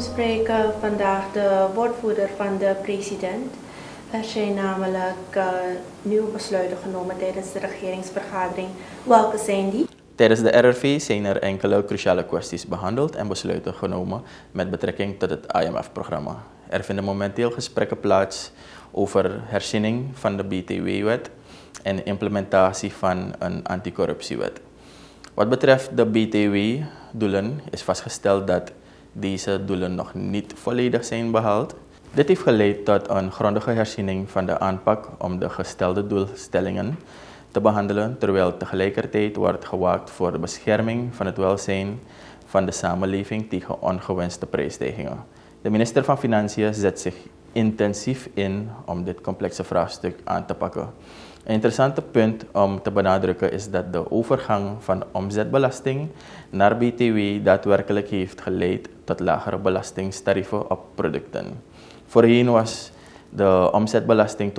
spreken vandaag de woordvoerder van de president. Er zijn namelijk uh, nieuwe besluiten genomen tijdens de regeringsvergadering. Welke zijn die? Tijdens de RRV zijn er enkele cruciale kwesties behandeld en besluiten genomen met betrekking tot het IMF-programma. Er vinden momenteel gesprekken plaats over herziening van de BTW-wet en implementatie van een anticorruptiewet. Wat betreft de BTW-doelen is vastgesteld dat deze doelen nog niet volledig zijn behaald. Dit heeft geleid tot een grondige herziening van de aanpak om de gestelde doelstellingen te behandelen, terwijl tegelijkertijd wordt gewaakt voor de bescherming van het welzijn van de samenleving tegen ongewenste prijsstijgingen. De minister van Financiën zet zich intensief in om dit complexe vraagstuk aan te pakken. Een interessante punt om te benadrukken is dat de overgang van omzetbelasting naar BTW daadwerkelijk heeft geleid tot lagere belastingtarieven op producten. Voorheen was de omzetbelasting 12%,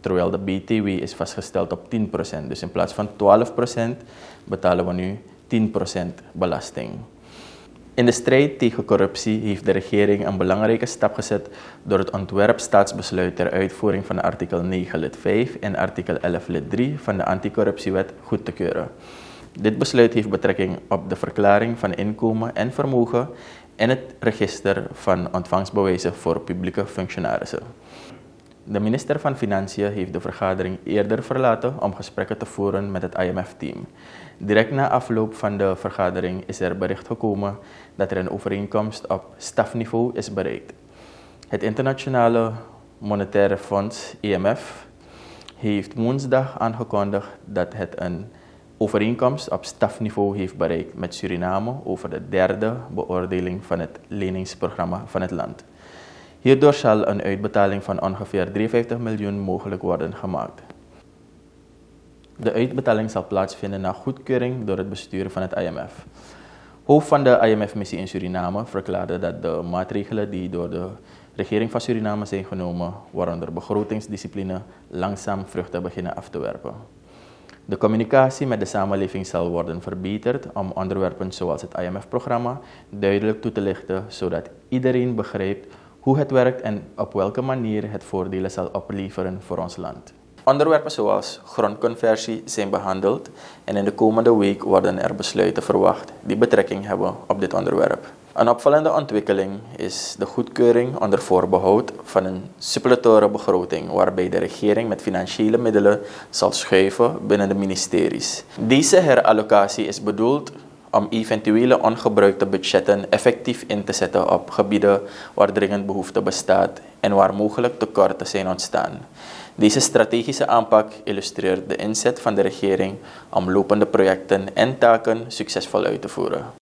terwijl de BTW is vastgesteld op 10%. Dus in plaats van 12% betalen we nu 10% belasting. In de strijd tegen corruptie heeft de regering een belangrijke stap gezet door het ontwerp staatsbesluit ter uitvoering van artikel 9 lid 5 en artikel 11 lid 3 van de anticorruptiewet goed te keuren. Dit besluit heeft betrekking op de verklaring van inkomen en vermogen en het register van ontvangstbewijzen voor publieke functionarissen. De minister van Financiën heeft de vergadering eerder verlaten om gesprekken te voeren met het IMF-team. Direct na afloop van de vergadering is er bericht gekomen dat er een overeenkomst op stafniveau is bereikt. Het Internationale Monetaire Fonds, IMF, heeft woensdag aangekondigd dat het een overeenkomst op stafniveau heeft bereikt met Suriname over de derde beoordeling van het leningsprogramma van het land. Hierdoor zal een uitbetaling van ongeveer 53 miljoen mogelijk worden gemaakt. De uitbetaling zal plaatsvinden na goedkeuring door het bestuur van het IMF. Hoofd van de IMF-missie in Suriname verklaarde dat de maatregelen die door de regering van Suriname zijn genomen, waaronder begrotingsdiscipline, langzaam vruchten beginnen af te werpen. De communicatie met de samenleving zal worden verbeterd om onderwerpen zoals het IMF-programma duidelijk toe te lichten, zodat iedereen begrijpt hoe het werkt en op welke manier het voordelen zal opleveren voor ons land. Onderwerpen zoals grondconversie zijn behandeld en in de komende week worden er besluiten verwacht die betrekking hebben op dit onderwerp. Een opvallende ontwikkeling is de goedkeuring onder voorbehoud van een suppletoire begroting, waarbij de regering met financiële middelen zal schuiven binnen de ministeries. Deze herallocatie is bedoeld om eventuele ongebruikte budgetten effectief in te zetten op gebieden waar dringend behoefte bestaat en waar mogelijk tekorten zijn ontstaan. Deze strategische aanpak illustreert de inzet van de regering om lopende projecten en taken succesvol uit te voeren.